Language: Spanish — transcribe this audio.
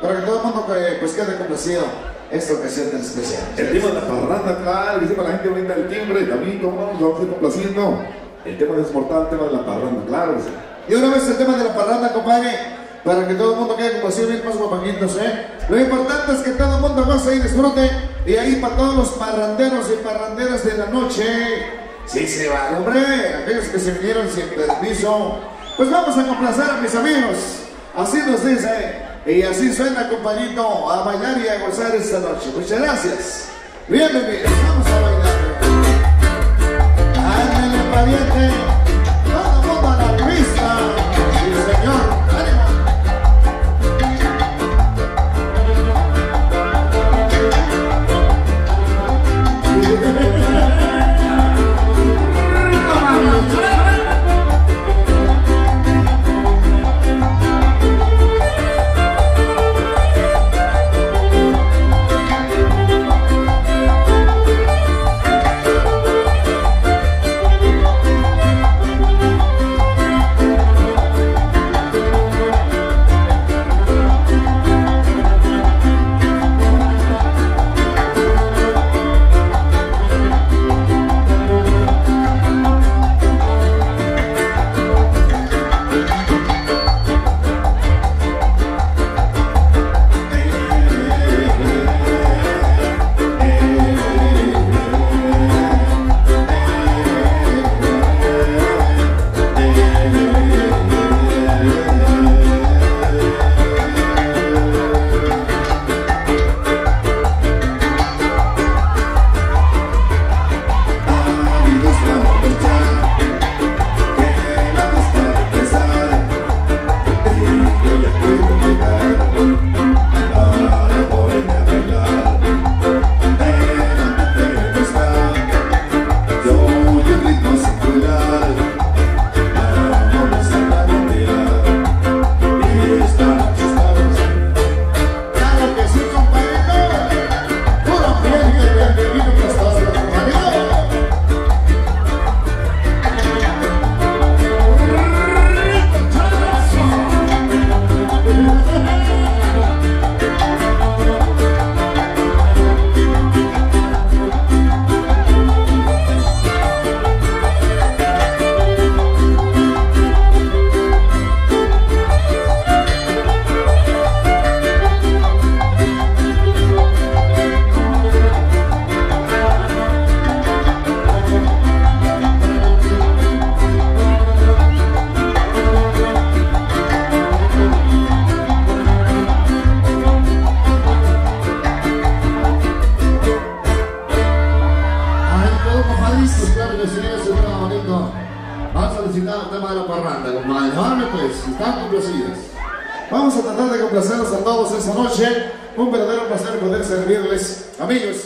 para que todo el mundo eh, pues quede complacido esta ocasión tan especial. El tema de la parranda, claro, que para la gente brinda el timbre, también como nos vamos a ir complaciendo. El tema desmortal, el tema de la parranda, claro. que sí. Y una vez el tema de la parranda, compadre, para que todo el mundo quede complacido, bien más guapanguitos, ¿eh? Lo importante es que todo el mundo goce y disfrute. Y ahí para todos los parranderos y parranderas de la noche, sí se va, hombre, aquellos que se vinieron sin permiso, pues vamos a complacer a mis amigos. Así nos dice, y así suena, compañito, a bailar y a gozar esta noche. Muchas gracias. Bienvenidos, vamos a bailar. Ándale, pariente. Todo a la pista. Sí, señor. ¡Ánimo! Claro que sí, eso está bonito. A solicitar el tema de la parranda, compadre. Vale, pues, están complacidos. Vamos a tratar de complacerlos a todos esta noche. Un verdadero placer poder servirles. Amigos,